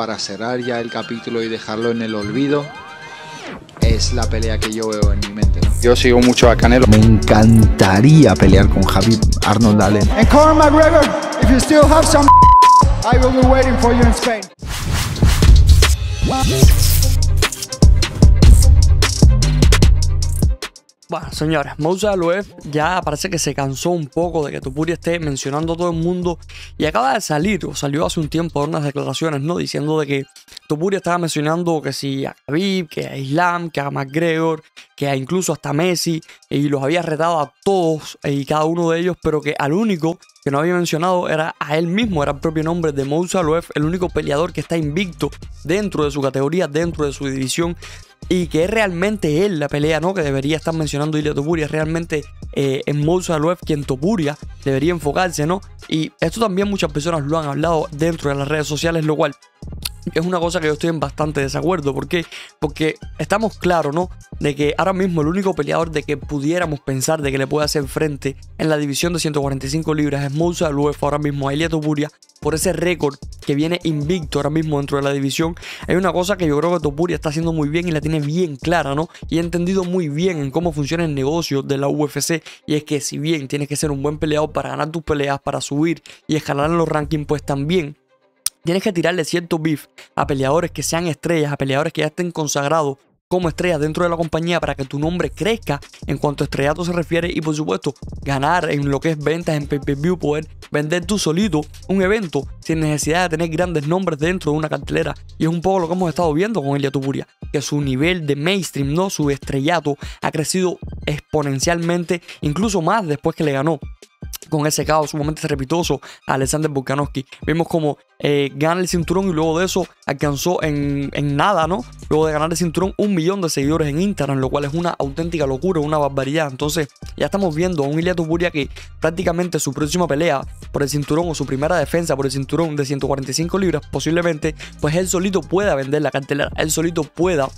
para cerrar ya el capítulo y dejarlo en el olvido, es la pelea que yo veo en mi mente. ¿no? Yo sigo mucho a Canelo. Me encantaría pelear con Javi Arnold Allen. And Conor McGregor, if you still have some, I will be waiting for you in Spain. Bueno, señores, Moussa Aloev ya parece que se cansó un poco de que Tupuri esté mencionando a todo el mundo y acaba de salir, o salió hace un tiempo, unas declaraciones, ¿no? Diciendo de que Tupuri estaba mencionando que si a Khabib, que a Islam, que a McGregor, que a incluso hasta Messi, y los había retado a todos y cada uno de ellos, pero que al único que no había mencionado era a él mismo, era el propio nombre de Moussa Aloev, el único peleador que está invicto dentro de su categoría, dentro de su división y que es realmente él la pelea, ¿no? Que debería estar mencionando Ilia Topuria, es realmente eh, en Moussa quien Topuria debería enfocarse, ¿no? Y esto también muchas personas lo han hablado dentro de las redes sociales, lo cual es una cosa que yo estoy en bastante desacuerdo. ¿Por qué? Porque estamos claros, ¿no? De que ahora mismo el único peleador de que pudiéramos pensar de que le puede hacer frente en la división de 145 libras es Moussa Aloev ahora mismo a Ilia Topuria por ese récord que viene invicto ahora mismo dentro de la división. Hay una cosa que yo creo que Topuria está haciendo muy bien y la tiene bien clara, ¿no? Y ha entendido muy bien en cómo funciona el negocio de la UFC. Y es que si bien tienes que ser un buen peleador para ganar tus peleas, para subir y escalar en los rankings, pues también Tienes que tirarle cierto beef a peleadores que sean estrellas, a peleadores que ya estén consagrados como estrellas dentro de la compañía para que tu nombre crezca en cuanto a estrellato se refiere y por supuesto ganar en lo que es ventas en pay-per-view, poder vender tú solito un evento sin necesidad de tener grandes nombres dentro de una cartelera. Y es un poco lo que hemos estado viendo con Elia Tupuria, que su nivel de mainstream, no su estrellato ha crecido exponencialmente, incluso más después que le ganó con ese caos sumamente estrepitoso a Alexander Volkanovski. Vimos como eh, gana el cinturón y luego de eso alcanzó en, en, nada, ¿no? Luego de ganar el cinturón un millón de seguidores en Instagram, lo cual es una auténtica locura, una barbaridad. Entonces ya estamos viendo a un Ilia Tupuria que prácticamente su próxima pelea por el cinturón o su primera defensa por el cinturón de 145 libras, posiblemente, pues él solito pueda vender la cartelera, él solito pueda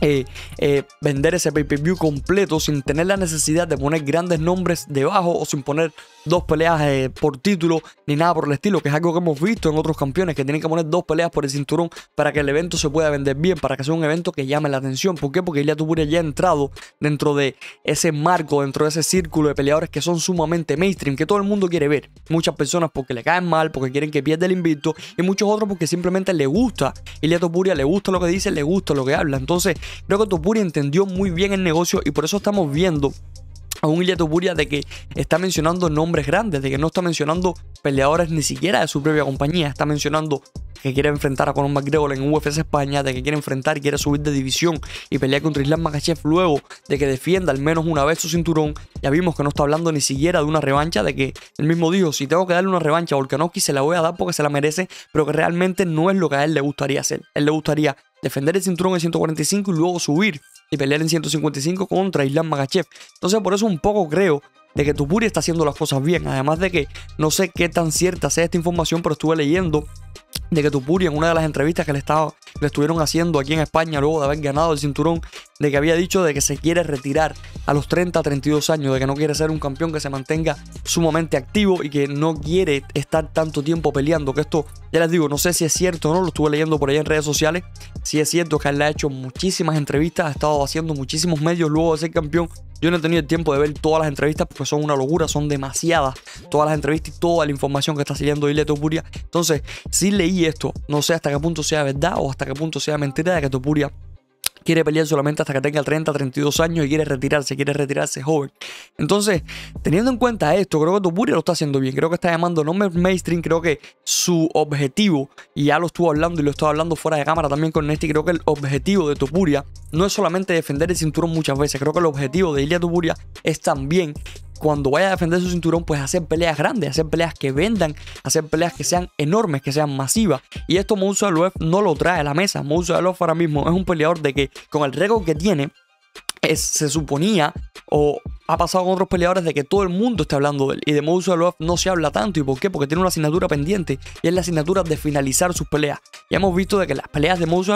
eh, eh, vender ese pay-per-view completo sin tener la necesidad de poner grandes nombres debajo o sin poner dos peleas eh, por título ni nada por el estilo, que es algo que hemos visto en otros campeones que tienen que poner dos peleas por el cinturón para que el evento se pueda vender bien, para que sea un evento que llame la atención. ¿Por qué? Porque Ilya Tupuria ya ha entrado dentro de ese marco, dentro de ese círculo de peleadores que son sumamente mainstream, que todo el mundo quiere ver. Muchas personas porque le caen mal, porque quieren que pierda el invicto y muchos otros porque simplemente le gusta. Ilya Tupuria le gusta lo que dice, le gusta lo que habla. Entonces, creo que Tupuria entendió muy bien el negocio y por eso estamos viendo a un Ilia Topuria de que está mencionando nombres grandes, de que no está mencionando peleadores ni siquiera de su propia compañía, está mencionando que quiere enfrentar a Conor McGregor en UFC España, de que quiere enfrentar y quiere subir de división y pelear contra Islam Makhachev luego de que defienda al menos una vez su cinturón. Ya vimos que no está hablando ni siquiera de una revancha, de que él mismo dijo, si tengo que darle una revancha a Volkanovski se la voy a dar porque se la merece, pero que realmente no es lo que a él le gustaría hacer. él le gustaría defender el cinturón en 145 y luego subir y pelear en 155 contra Islam Magachev. Entonces por eso un poco creo de que Tupuri está haciendo las cosas bien. Además de que no sé qué tan cierta sea esta información, pero estuve leyendo de que Tupuri en una de las entrevistas que le, estaba, le estuvieron haciendo aquí en España luego de haber ganado el cinturón, de que había dicho de que se quiere retirar a los 30, 32 años, de que no quiere ser un campeón que se mantenga sumamente activo y que no quiere estar tanto tiempo peleando. Que esto, ya les digo, no sé si es cierto o no, lo estuve leyendo por ahí en redes sociales. Si es cierto que él ha hecho muchísimas entrevistas, ha estado haciendo muchísimos medios luego de ser campeón. Yo no he tenido el tiempo de ver todas las entrevistas porque son una locura, son demasiadas. Todas las entrevistas y toda la información que está siguiendo Ile Topuria. Entonces, si leí esto, no sé hasta qué punto sea verdad o hasta qué punto sea mentira de que quiere pelear solamente hasta que tenga 30, 32 años y quiere retirarse, quiere retirarse joven. Entonces, teniendo en cuenta esto, creo que Topuria lo está haciendo bien. Creo que está llamando nombres mainstream. Creo que su objetivo, y ya lo estuvo hablando y lo estaba hablando fuera de cámara también con Nesti, creo que el objetivo de Topuria no es solamente defender el cinturón muchas veces. Creo que el objetivo de Ilya Topuria es también cuando vaya a defender su cinturón, pues hacer peleas grandes, hacer peleas que vendan, hacer peleas que sean enormes, que sean masivas. Y esto Moussa Aloev no lo trae a la mesa. Moussa Aloev ahora mismo es un peleador de que con el récord que tiene, es, se suponía o ha pasado con otros peleadores de que todo el mundo está hablando de él. Y de Mouse no se habla tanto. ¿Y por qué? Porque tiene una asignatura pendiente. Y es la asignatura de finalizar sus peleas. Ya hemos visto de que las peleas de Mouse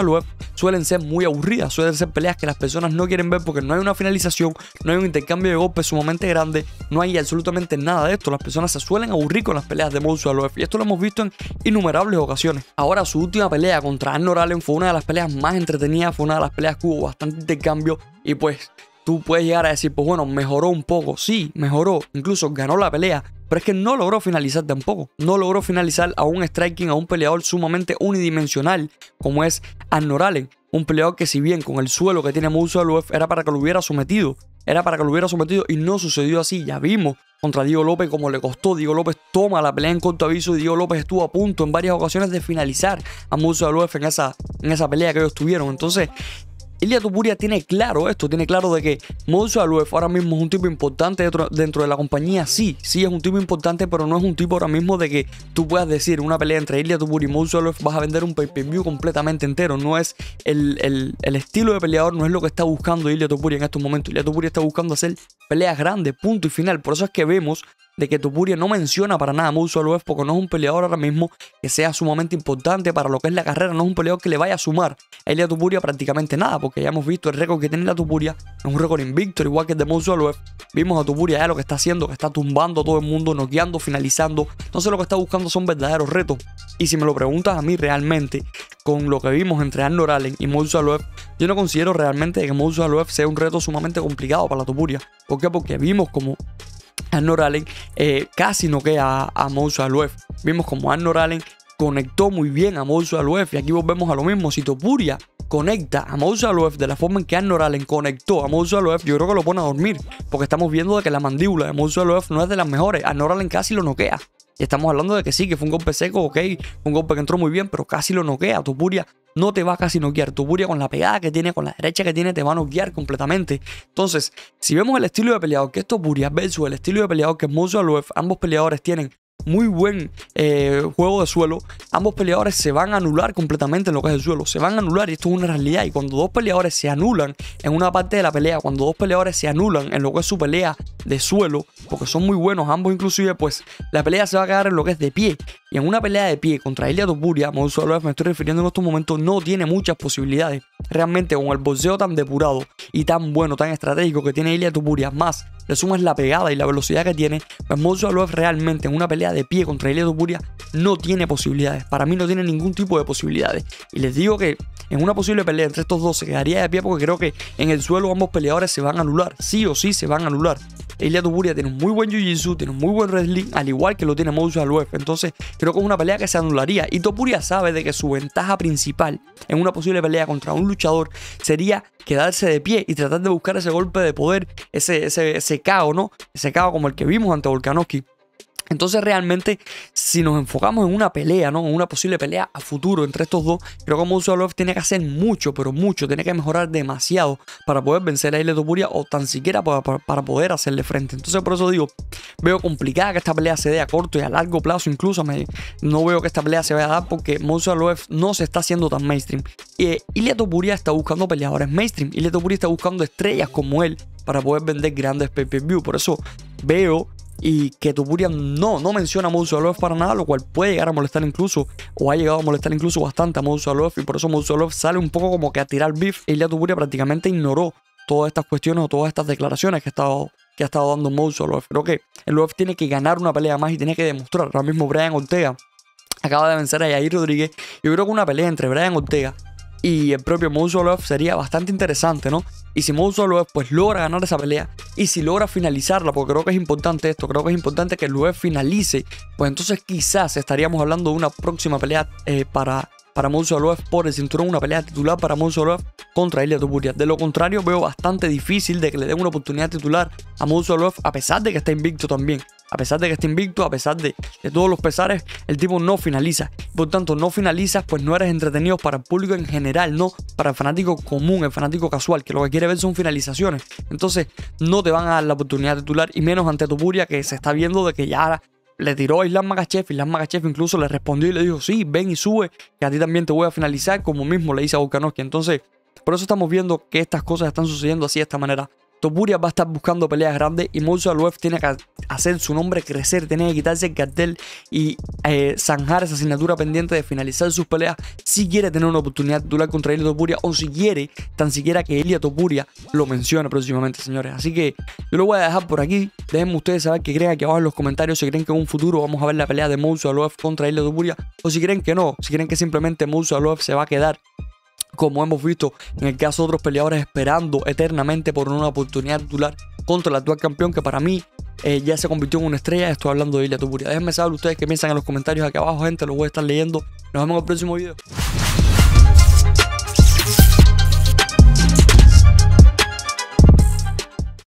suelen ser muy aburridas. Suelen ser peleas que las personas no quieren ver porque no hay una finalización, no hay un intercambio de golpes sumamente grande, no hay absolutamente nada de esto. Las personas se suelen aburrir con las peleas de Mouse Y esto lo hemos visto en innumerables ocasiones. Ahora, su última pelea contra Arnold Allen fue una de las peleas más entretenidas. Fue una de las peleas que hubo bastante intercambio. Y pues tú puedes llegar a decir, pues bueno, mejoró un poco. Sí, mejoró. Incluso ganó la pelea. Pero es que no logró finalizar tampoco. No logró finalizar a un striking, a un peleador sumamente unidimensional como es Arnold Un peleador que si bien con el suelo que tiene Musa era para que lo hubiera sometido. Era para que lo hubiera sometido y no sucedió así. Ya vimos contra Diego López como le costó. Diego López toma la pelea en corto aviso y Diego López estuvo a punto en varias ocasiones de finalizar a Musa en esa, en esa pelea que ellos tuvieron. Entonces, Ilya Tupuria tiene claro esto, tiene claro de que Mozo Aluef ahora mismo es un tipo importante dentro, de la compañía. Sí, sí es un tipo importante, pero no es un tipo ahora mismo de que tú puedas decir una pelea entre Ilya Tupuria y Aluef vas a vender un pay-per-view completamente entero. No es el, estilo de peleador, no es lo que está buscando Ilya Tupuria en estos momentos. Ilya Tupuria está buscando hacer peleas grandes, punto y final. Por eso es que vemos de que Tupuria no menciona para nada a Musa porque no es un peleador ahora mismo que sea sumamente importante para lo que es la carrera, no es un peleador que le vaya a sumar a Elia Tupuria prácticamente nada, porque ya hemos visto el récord que tiene la Tupuria, es un récord invicto, igual que el de Musa Vimos a Tupuria ya lo que está haciendo, que está tumbando a todo el mundo, noqueando, finalizando. Entonces lo que está buscando son verdaderos retos. Y si me lo preguntas a mí realmente, con lo que vimos entre Arnold Allen y Musa yo no considero realmente que Musa sea un reto sumamente complicado para la Tupuria. ¿Por qué? Porque vimos como Arnold Allen eh, casi noquea a, a Moussa Vimos como Arnold Allen conectó muy bien a Moussa Aluef y aquí volvemos a lo mismo. Si Topuria conecta a Moussa Aluef de la forma en que Arnold Allen conectó a Moussa Aluef, yo creo que lo pone a dormir porque estamos viendo de que la mandíbula de Moussa Aluef no es de las mejores. Arnold Allen casi lo noquea. Y estamos hablando de que sí, que fue un golpe seco, ok, un golpe que entró muy bien, pero casi lo noquea. Topuria no te va a casi noquear. Tupuria con la pegada que tiene, con la derecha que tiene, te va a noquear completamente. Entonces, si vemos el estilo de peleador que es Topuria versus el estilo de peleador que es Mozo ambos peleadores tienen muy buen eh, juego de suelo. Ambos peleadores se van a anular completamente en lo que es el suelo. Se van a anular y esto es una realidad. Y cuando dos peleadores se anulan en una parte de la pelea, cuando dos peleadores se anulan en lo que es su pelea de suelo, porque son muy buenos ambos inclusive, pues la pelea se va a quedar en lo que es de pie. Y en una pelea de pie contra Elia Topuria, me estoy refiriendo en estos momentos, no tiene muchas posibilidades. Realmente con el boxeo tan depurado y tan bueno, tan estratégico que tiene Elia Topuria, más le sumas la pegada y la velocidad que tiene, pues Mozo realmente en una pelea de pie contra Elia Tupuria no tiene posibilidades. Para mí no tiene ningún tipo de posibilidades. Y les digo que en una posible pelea entre estos dos se quedaría de pie porque creo que en el suelo ambos peleadores se van a anular. Sí o sí se van a anular. Elia Tupuria tiene un muy buen jiu-jitsu, tiene un muy buen wrestling, al igual que lo tiene Moussa Aluef. Entonces, creo que es una pelea que se anularía. Y Topuria sabe de que su ventaja principal en una posible pelea contra un luchador sería quedarse de pie y tratar de buscar ese golpe de poder, ese, ese, ese ¿no? Ese caos como el que vimos ante Volkanovski. Entonces realmente si nos enfocamos en una pelea, ¿no? En una posible pelea a futuro entre estos dos, creo que Moussalov tiene que hacer mucho, pero mucho, tiene que mejorar demasiado para poder vencer a Ile o tan siquiera para, poder hacerle frente. Entonces por eso digo, veo complicada que esta pelea se dé a corto y a largo plazo incluso. Me, no veo que esta pelea se vaya a dar porque Moussalov no se está haciendo tan mainstream. Eh, Topuria está buscando peleadores mainstream. Topuria está buscando estrellas como él para poder vender grandes pay-per-view. Por eso veo y que Tupuria no, no menciona a Moussalov para nada, lo cual puede llegar a molestar incluso, o ha llegado a molestar incluso bastante a Moussalov, y por eso Moussalov sale un poco como que a tirar beef, y la Tupuria prácticamente ignoró todas estas cuestiones o todas estas declaraciones que ha estado, que ha estado dando Moussalov. Creo que el UFC tiene que ganar una pelea más y tiene que demostrar. Ahora mismo Brian Ortega acaba de vencer a Yair Rodríguez. Yo creo que una pelea entre Brian Ortega y el propio Moussolov sería bastante interesante, ¿no? Y si Moussolov pues logra ganar esa pelea y si logra finalizarla, porque creo que es importante esto, creo que es importante que UFC finalice, pues entonces quizás estaríamos hablando de una próxima pelea eh, para, para por el cinturón, una pelea titular para Moussolov contra Ilya Tupuria. De lo contrario, veo bastante difícil de que le den una oportunidad titular a Moussolov, a pesar de que está invicto también. A pesar de que está invicto, a pesar de, todos los pesares, el tipo no finaliza. Por tanto, no finalizas, pues no eres entretenido para el público en general, no para el fanático común, el fanático casual, que lo que quiere ver son finalizaciones. Entonces, no te van a dar la oportunidad de titular, y menos ante Tupuria, que se está viendo de que ya le tiró a Islam Magachev. Islam Magachev incluso le respondió y le dijo: Sí, ven y sube, que a ti también te voy a finalizar, como mismo le dice a Volkanovski. Entonces, por eso estamos viendo que estas cosas están sucediendo así de esta manera. Topuria va a estar buscando peleas grandes y Moussa Aluev tiene que hacer su nombre crecer, tiene que quitarse el cartel y eh, zanjar esa asignatura pendiente de finalizar sus peleas si quiere tener una oportunidad de contra Elia Topuria o si quiere tan siquiera que Elia Topuria lo mencione próximamente, señores. Así que yo lo voy a dejar por aquí. Déjenme ustedes saber qué creen aquí abajo en los comentarios si creen que en un futuro vamos a ver la pelea de Moussa Aluev contra Elia Topuria o si creen que no, si creen que simplemente Moussa Aluev se va a quedar como hemos visto en el caso de otros peleadores esperando eternamente por una oportunidad titular contra el actual campeón que para mí eh, ya se convirtió en una estrella. Estoy hablando de Ilya Tupuria. Déjenme saber ustedes qué piensan en los comentarios aquí abajo, gente. Los voy a estar leyendo. Nos vemos en el próximo video.